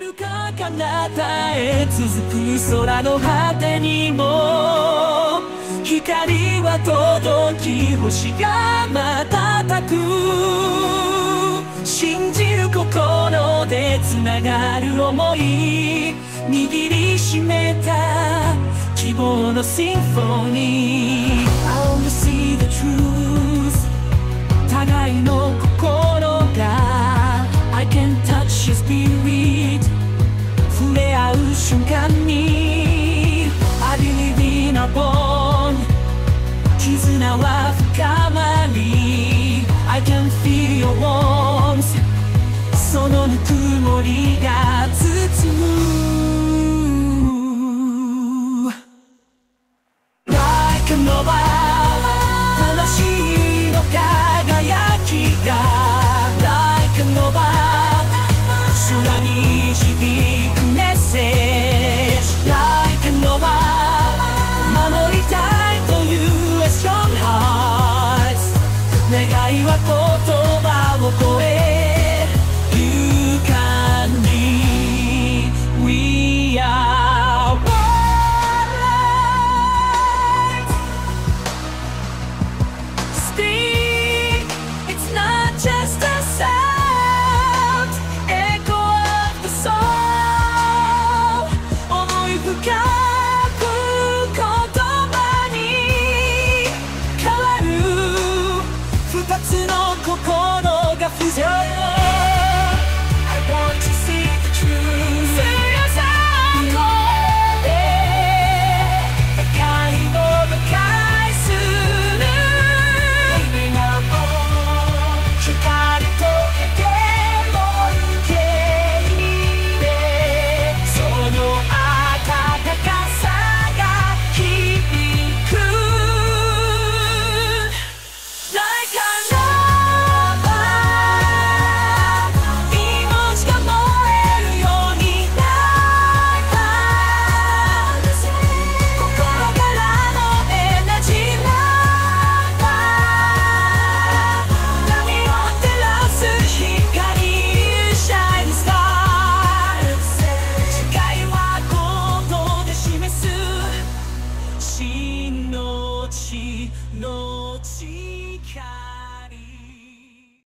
遥か彼方へ続く空の果てにも光は届き星が瞬く。信じる心で繋がる想い握りしめた希望のシンフォニー。I wanna see the truth 互いの瞬間に I believe in a bond 絆は深まり I can feel your warmth そのぬくもりが包む Like a nova 魂の輝きが Like a nova 空に響くメッセージ言葉を